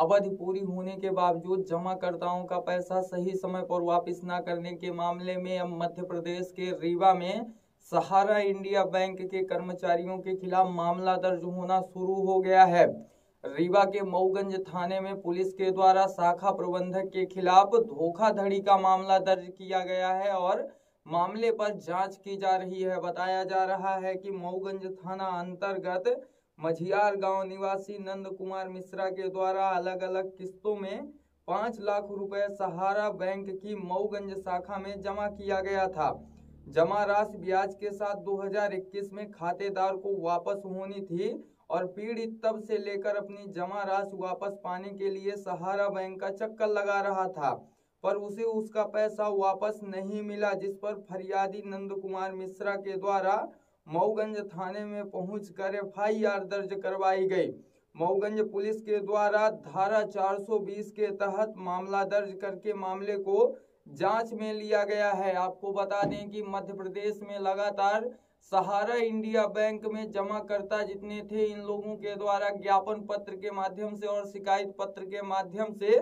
अवधि पूरी होने के बावजूद जमाकर्ताओं का पैसा सही समय पर वापस न करने के मामले में अब मध्य प्रदेश के रीवा में सहारा इंडिया बैंक के कर्मचारियों के खिलाफ मामला दर्ज होना शुरू हो गया है। रीवा के मऊगंज थाने में पुलिस के द्वारा शाखा प्रबंधक के खिलाफ धोखाधड़ी का मामला दर्ज किया गया है और मामले पर जाँच की जा रही है। बताया जा रहा है कि मऊगंज थाना अंतर्गत मझियार गाँव निवासी नंद कुमार मिश्रा के द्वारा अलग अलग किस्तों में पाँच लाख रुपए सहारा बैंक की मऊगंज शाखा में जमा किया गया था। जमा राशि ब्याज के साथ 2021 में खातेदार को वापस होनी थी और पीड़ित तब से लेकर अपनी जमा राशि वापस पाने के लिए सहारा बैंक का चक्कर लगा रहा था, पर उसे उसका पैसा वापस नहीं मिला, जिस पर फरियादी नंद कुमार मिश्रा के द्वारा मऊगंज थाने में पहुँच पहुंचकर एफआईआर दर्ज करवाई गई। मऊगंज पुलिस के द्वारा धारा 420 के तहत मामला दर्ज करके मामले को जाँच में लिया गया है। आपको बता दें कि मध्य प्रदेश में लगातार सहारा इंडिया बैंक में जमाकर्ता जितने थे, इन लोगों के द्वारा ज्ञापन पत्र के माध्यम से और शिकायत पत्र के माध्यम से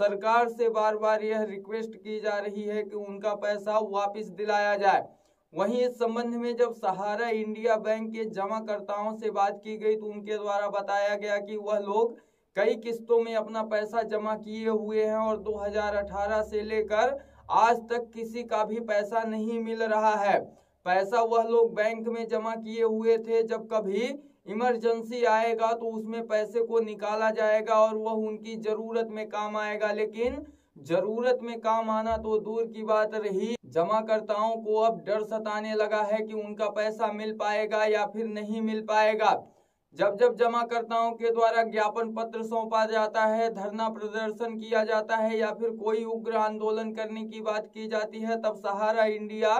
सरकार से बार बार यह रिक्वेस्ट की जा रही है कि उनका पैसा वापस दिलाया जाए। वहीं इस संबंध में जब सहारा इंडिया बैंक के जमाकर्ताओं से बात की गई तो उनके द्वारा बताया गया कि वह लोग कई किस्तों में अपना पैसा जमा किए हुए हैं और 2018 से लेकर आज तक किसी का भी पैसा नहीं मिल रहा है। पैसा वह लोग बैंक में जमा किए हुए थे। जब कभी इमरजेंसी आएगा तो उसमें पैसे को निकाला जाएगा और वह उनकी ज़रूरत में काम आएगा। लेकिन ज़रूरत में काम आना तो दूर की बात रही। जमाकर्ताओं को अब डर सताने लगा है कि उनका पैसा मिल पाएगा या फिर नहीं मिल पाएगा। जब जब जमाकर्ताओं के द्वारा ज्ञापन पत्र सौंपा जाता है, धरना प्रदर्शन किया जाता है या फिर कोई उग्र आंदोलन करने की बात की जाती है, तब सहारा इंडिया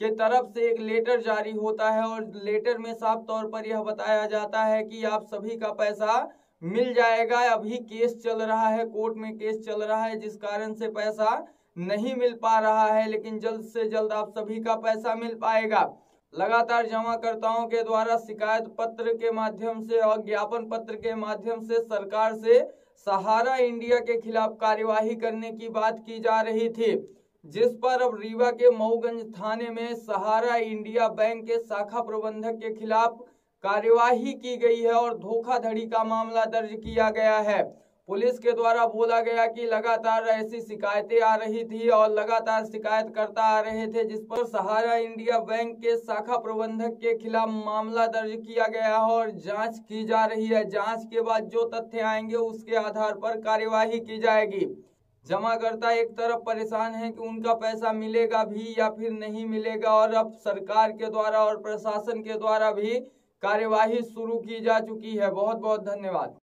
के तरफ़ से एक लेटर जारी होता है और लेटर में साफ़ तौर पर यह बताया जाता है कि आप सभी का पैसा मिल जाएगा। अभी केस चल रहा है, कोर्ट में केस चल रहा है, जिस कारण से पैसा नहीं मिल पा रहा है, लेकिन जल्द से जल्द आप सभी का पैसा मिल पाएगा। लगातार जमाकर्ताओं के द्वारा शिकायत पत्र के माध्यम से और ज्ञापन पत्र के माध्यम से सरकार से सहारा इंडिया के खिलाफ कार्यवाही करने की बात की जा रही थी, जिस पर अब रीवा के मऊगंज थाने में सहारा इंडिया बैंक के शाखा प्रबंधक के खिलाफ कार्यवाही की गई है और धोखाधड़ी का मामला दर्ज किया गया है। पुलिस के द्वारा बोला गया कि लगातार ऐसी शिकायतें आ रही थी और लगातार शिकायत करता आ रहे थे, जिस पर सहारा इंडिया बैंक के शाखा प्रबंधक के खिलाफ मामला दर्ज किया गया है और जाँच की जा रही है। जाँच के बाद जो तथ्य आएँगे, उसके आधार पर कार्यवाही की जाएगी। जमाकर्ता एक तरफ़ परेशान है कि उनका पैसा मिलेगा भी या फिर नहीं मिलेगा और अब सरकार के द्वारा और प्रशासन के द्वारा भी कार्यवाही शुरू की जा चुकी है। बहुत बहुत धन्यवाद।